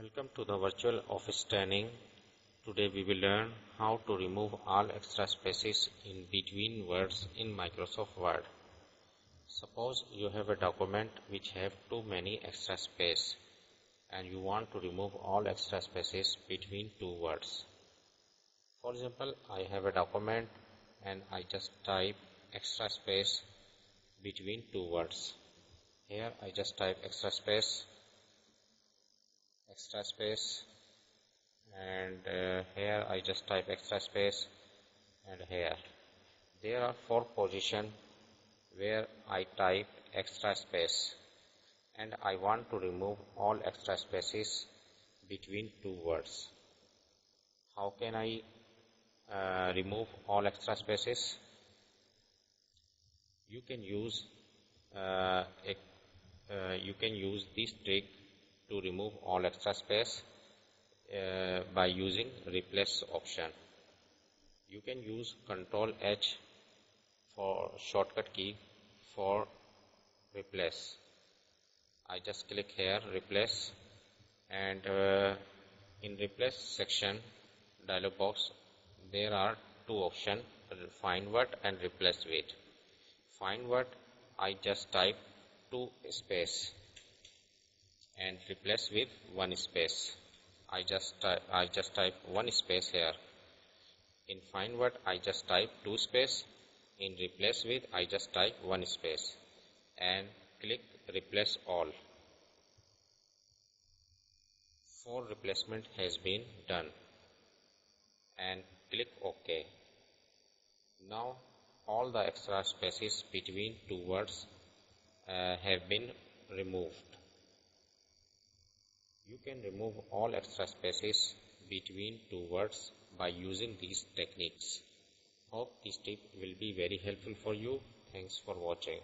Welcome to the virtual office training. Today we will learn how to remove all extra spaces in between words in Microsoft Word. Suppose you have a document which have too many extra space and you want to remove all extra spaces between two words. For example, I have a document and I just type extra space between two words. Here I just type extra space extra space. And uh, here I just type extra space and here. There are four position where I type extra space. And I want to remove all extra spaces between two words. How can I uh, remove all extra spaces? You can use uh, a, uh, you can use this trick to remove all extra space uh, by using replace option. You can use control H for shortcut key for replace. I just click here replace and uh, in replace section dialog box there are two options find word and replace with. Find word I just type two space and replace with one space. I just I just type one space here. In find word I just type two space. In replace with I just type one space. And click replace all. For replacement has been done. And click OK. Now all the extra spaces between two words uh, have been removed you can remove all extra spaces between two words by using these techniques. Hope this tip will be very helpful for you. Thanks for watching.